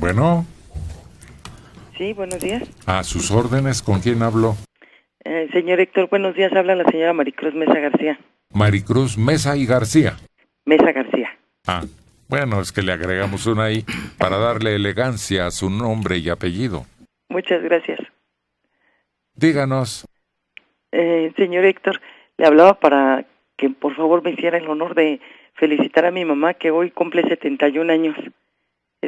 Bueno, Sí, buenos días. a sus órdenes, ¿con quién hablo? Eh, señor Héctor, buenos días. Habla la señora Maricruz Mesa García. Maricruz Mesa y García. Mesa García. Ah, bueno, es que le agregamos una ahí para darle elegancia a su nombre y apellido. Muchas gracias. Díganos, Eh, señor Héctor, le hablaba para que por favor me hiciera el honor de felicitar a mi mamá que hoy cumple 71 años.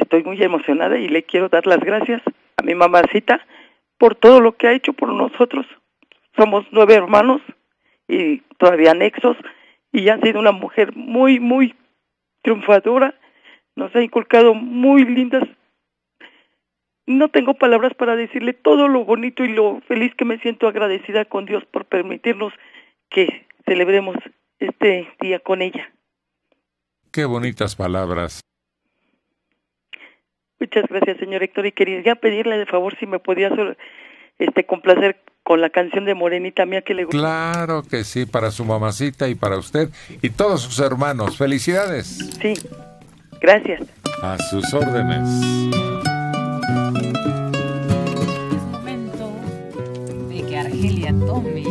Estoy muy emocionada y le quiero dar las gracias a mi mamacita por todo lo que ha hecho por nosotros. Somos nueve hermanos y todavía anexos y ha sido una mujer muy, muy triunfadora. Nos ha inculcado muy lindas no tengo palabras para decirle todo lo bonito y lo feliz que me siento agradecida con Dios por permitirnos que celebremos este día con ella. qué bonitas palabras. Muchas gracias, señor Héctor. Y quería pedirle de favor si me podía este complacer con la canción de Morenita mía que le gusta. Claro que sí, para su mamacita y para usted y todos sus hermanos. Felicidades. Sí, gracias. A sus órdenes. Es momento de que Argelia tome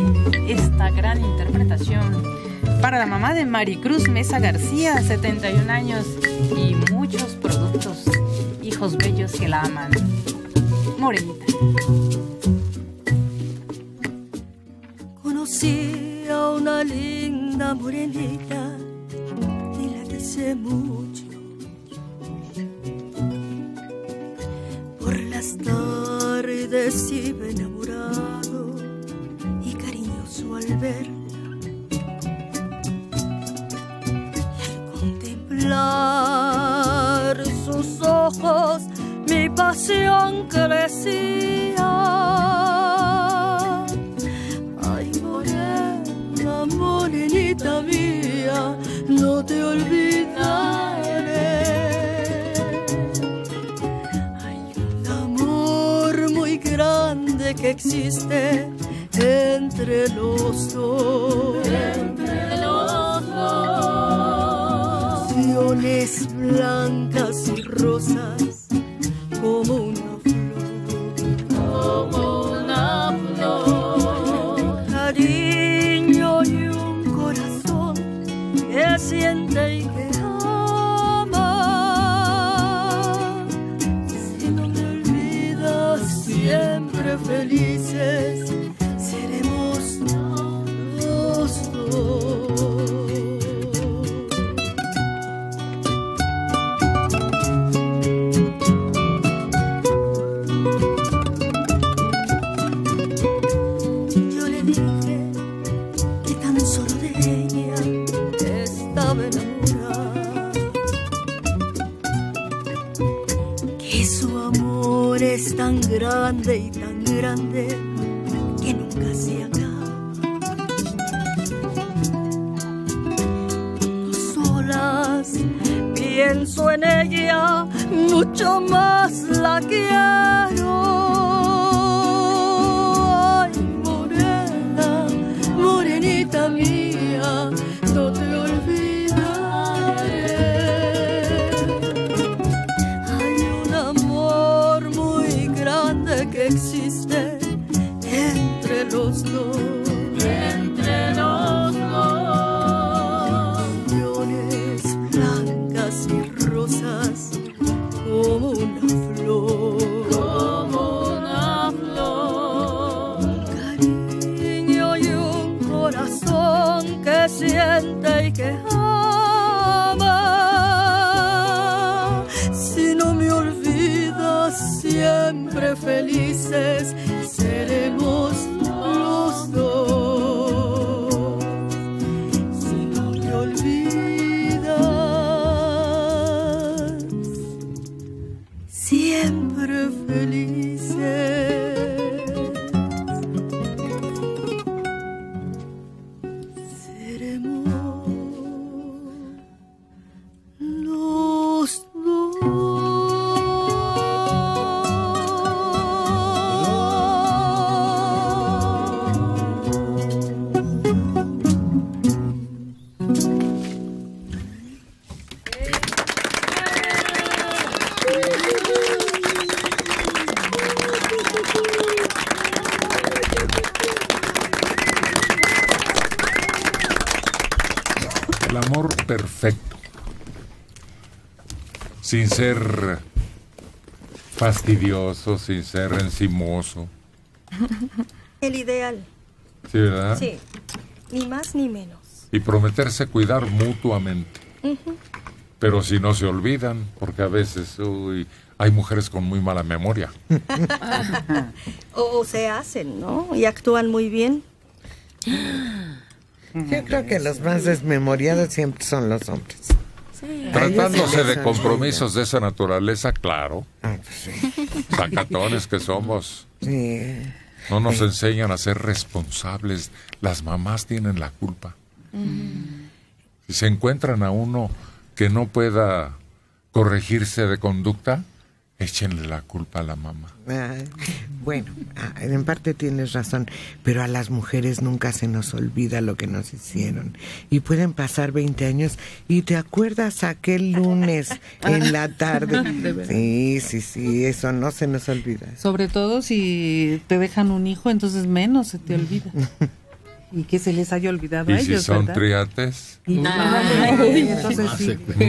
esta gran interpretación para la mamá de Maricruz Mesa García, 71 años y muchos productos, hijos bellos que la aman. Morenita. Conocí a una linda morenita y la quise mucho. Por las tardes iba enamorado y cariñoso al verla. Crecía. Ay, morena, morenita mía, no te olvidaré. Hay un amor muy grande que existe entre los dos. Entre los dos. Blancas y rosas como una flor. Como una flor. Cariño y un corazón que siente y que ama. Si no me olvidas, siempre felices es tan grande y tan grande que nunca se acaba. Solas pienso en ella, mucho más la quiero. Que siente y que ama. Si no me olvidas, siempre felices seremos el amor perfecto, sin ser fastidioso, sin ser encimoso. El ideal. ¿Sí, verdad? Sí. Ni más ni menos. Y prometerse cuidar mutuamente. Pero si no se olvidan, porque a veces uy, hay mujeres con muy mala memoria. o, se hacen, ¿no? Y actúan muy bien. Yo creo que los más desmemoriados siempre son los hombres. Tratándose de compromisos de esa naturaleza, claro. Ah, pues Sacatones que somos. No nos enseñan a ser responsables. Las mamás tienen la culpa. Si se encuentran a uno que no pueda corregirse de conducta, échenle la culpa a la mamá. bueno, ah, en parte tienes razón, pero a las mujeres nunca se nos olvida lo que nos hicieron. Y pueden pasar 20 años y te acuerdas aquel lunes en la tarde. Sí, sí, sí, eso no se nos olvida. Sobre todo si te dejan un hijo, entonces menos se te olvida. y que se les haya olvidado ¿Y a ellos. Si son triates,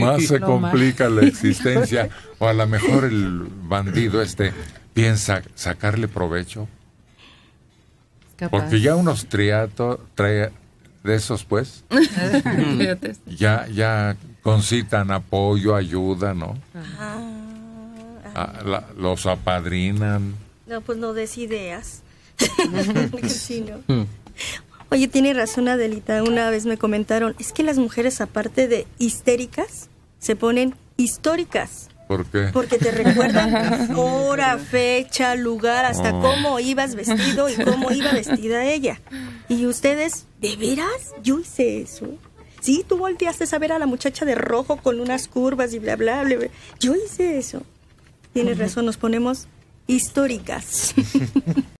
más se complica la existencia. O a lo mejor el bandido este piensa sacarle provecho. Porque ya unos triatos de esos, pues, ya, ya concitan apoyo, ayuda, ¿no? Ah, los apadrinan. No, pues no des ideas. sí, ¿no? Oye, tiene razón Adelita. Una vez me comentaron, es que las mujeres aparte de histéricas, se ponen históricas. ¿Por qué? Porque te recuerdan hora, fecha, lugar, hasta oh. cómo ibas vestido y cómo iba vestida ella. Y ustedes, ¿de veras? Yo hice eso. Sí, tú volteaste a ver a la muchacha de rojo con unas curvas y bla, bla, bla. Yo hice eso. Tienes razón, nos ponemos históricas.